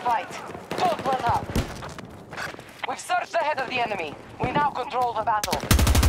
fight. Don't let up. We've surged ahead of the enemy. We now control the battle.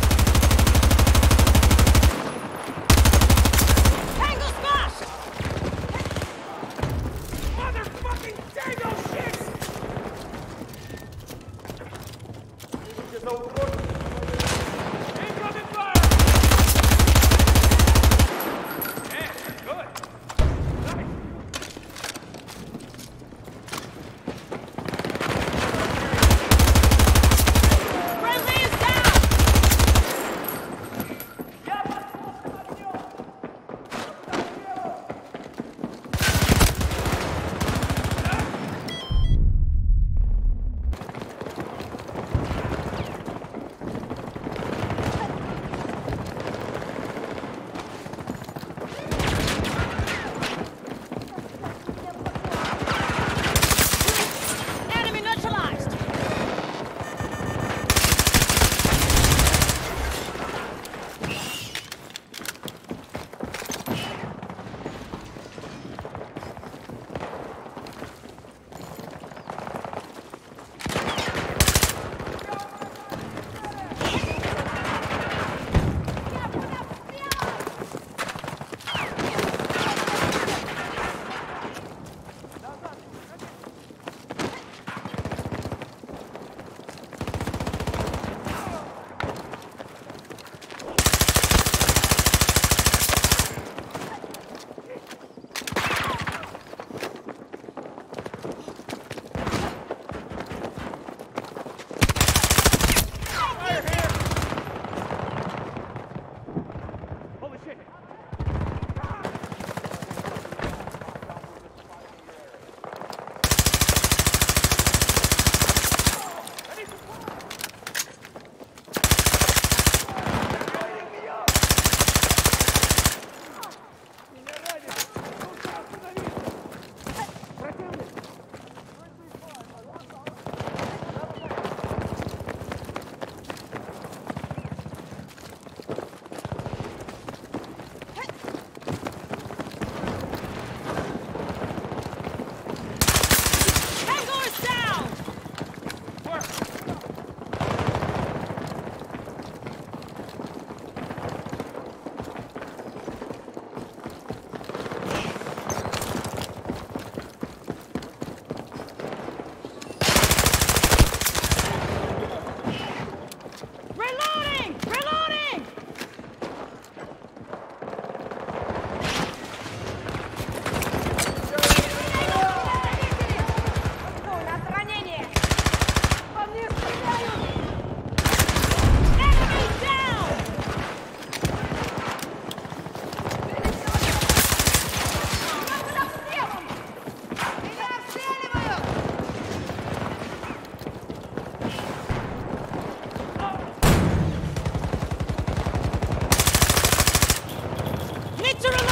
줄을